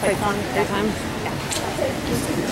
time time Yeah.